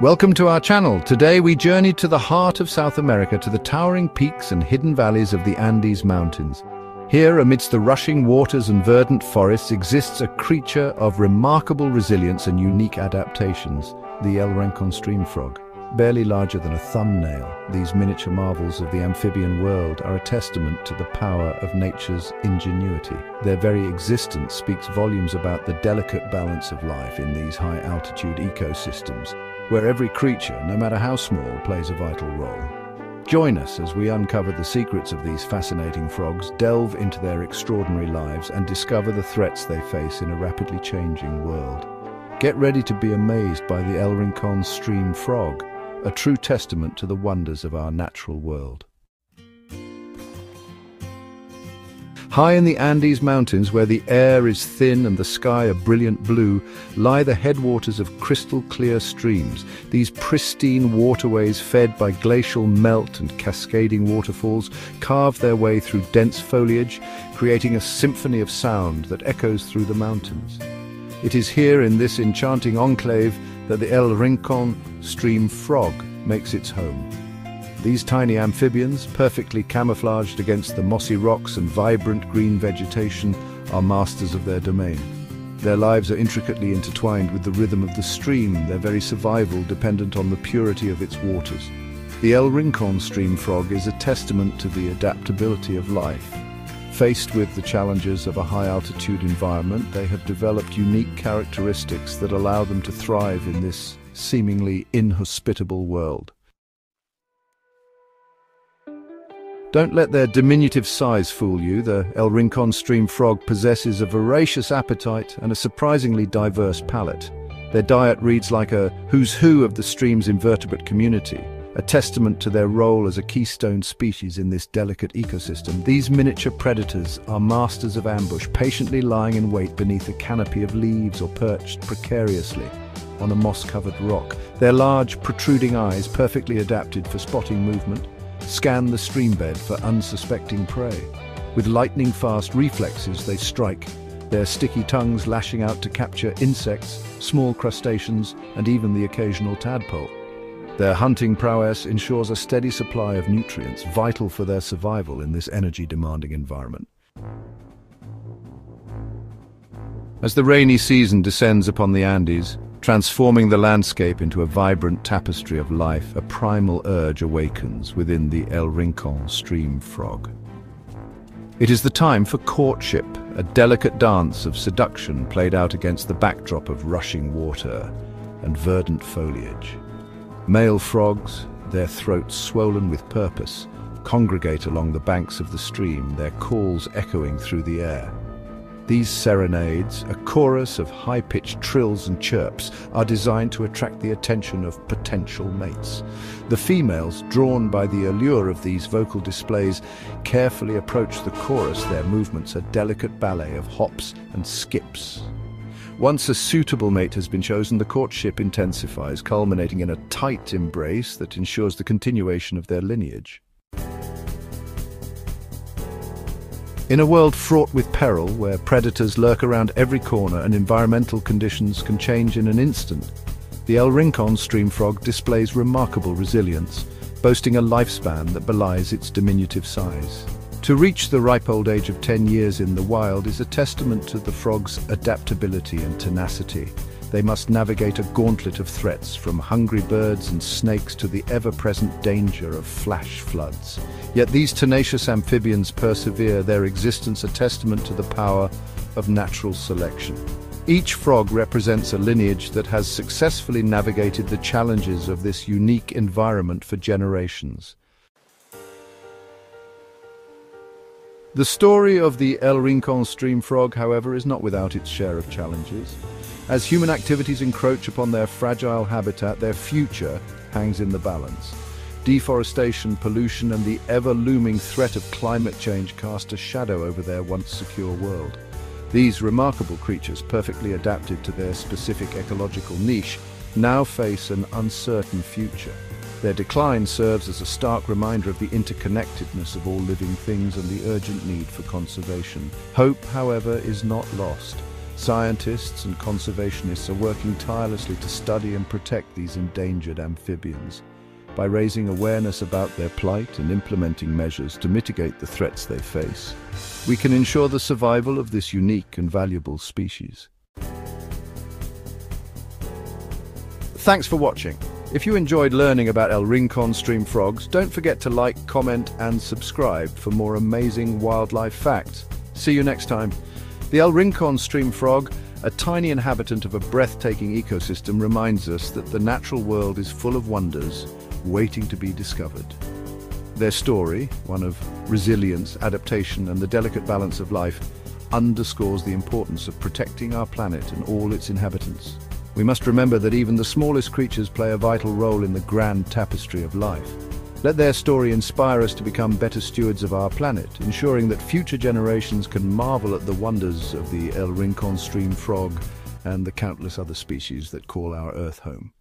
Welcome to our channel. Today we journey to the heart of South America, to the towering peaks and hidden valleys of the Andes Mountains. Here, amidst the rushing waters and verdant forests, exists a creature of remarkable resilience and unique adaptations, the El Rincon stream frog. Barely larger than a thumbnail, these miniature marvels of the amphibian world are a testament to the power of nature's ingenuity. Their very existence speaks volumes about the delicate balance of life in these high-altitude ecosystems, where every creature, no matter how small, plays a vital role. Join us as we uncover the secrets of these fascinating frogs, delve into their extraordinary lives and discover the threats they face in a rapidly changing world. Get ready to be amazed by the El Rincon stream frog, a true testament to the wonders of our natural world. High in the Andes Mountains, where the air is thin and the sky a brilliant blue, lie the headwaters of crystal-clear streams. These pristine waterways, fed by glacial melt and cascading waterfalls, carve their way through dense foliage, creating a symphony of sound that echoes through the mountains. It is here in this enchanting enclave that the El Rincon stream frog makes its home. These tiny amphibians, perfectly camouflaged against the mossy rocks and vibrant green vegetation, are masters of their domain. Their lives are intricately intertwined with the rhythm of the stream, their very survival dependent on the purity of its waters. The El Rincon stream frog is a testament to the adaptability of life. Faced with the challenges of a high-altitude environment, they have developed unique characteristics that allow them to thrive in this seemingly inhospitable world. Don't let their diminutive size fool you. The El Rincon stream frog possesses a voracious appetite and a surprisingly diverse palate. Their diet reads like a who's who of the stream's invertebrate community, a testament to their role as a keystone species in this delicate ecosystem. These miniature predators are masters of ambush, patiently lying in wait beneath a canopy of leaves or perched precariously on a moss-covered rock. Their large, protruding eyes, perfectly adapted for spotting movement, scan the streambed for unsuspecting prey. With lightning-fast reflexes, they strike, their sticky tongues lashing out to capture insects, small crustaceans, and even the occasional tadpole. Their hunting prowess ensures a steady supply of nutrients vital for their survival in this energy-demanding environment. As the rainy season descends upon the Andes, transforming the landscape into a vibrant tapestry of life, a primal urge awakens within the El Rincon stream frog. It is the time for courtship, a delicate dance of seduction played out against the backdrop of rushing water and verdant foliage. Male frogs, their throats swollen with purpose, congregate along the banks of the stream, their calls echoing through the air. These serenades, a chorus of high-pitched trills and chirps, are designed to attract the attention of potential mates. The females, drawn by the allure of these vocal displays, carefully approach the chorus, their movements a delicate ballet of hops and skips. Once a suitable mate has been chosen, the courtship intensifies, culminating in a tight embrace that ensures the continuation of their lineage. In a world fraught with peril, where predators lurk around every corner and environmental conditions can change in an instant, the El Rincon stream frog displays remarkable resilience, boasting a lifespan that belies its diminutive size. To reach the ripe old age of 10 years in the wild is a testament to the frog's adaptability and tenacity, they must navigate a gauntlet of threats from hungry birds and snakes to the ever-present danger of flash floods. Yet these tenacious amphibians persevere, their existence a testament to the power of natural selection. Each frog represents a lineage that has successfully navigated the challenges of this unique environment for generations. The story of the El Rincon stream frog, however, is not without its share of challenges. As human activities encroach upon their fragile habitat, their future hangs in the balance. Deforestation, pollution and the ever-looming threat of climate change cast a shadow over their once secure world. These remarkable creatures, perfectly adapted to their specific ecological niche, now face an uncertain future. Their decline serves as a stark reminder of the interconnectedness of all living things and the urgent need for conservation. Hope, however, is not lost. Scientists and conservationists are working tirelessly to study and protect these endangered amphibians. By raising awareness about their plight and implementing measures to mitigate the threats they face, we can ensure the survival of this unique and valuable species. Thanks for watching. If you enjoyed learning about El Rincon stream frogs, don't forget to like, comment and subscribe for more amazing wildlife facts. See you next time. The El Rincon stream frog, a tiny inhabitant of a breathtaking ecosystem, reminds us that the natural world is full of wonders waiting to be discovered. Their story, one of resilience, adaptation and the delicate balance of life, underscores the importance of protecting our planet and all its inhabitants. We must remember that even the smallest creatures play a vital role in the grand tapestry of life. Let their story inspire us to become better stewards of our planet, ensuring that future generations can marvel at the wonders of the El Rincon stream frog and the countless other species that call our Earth home.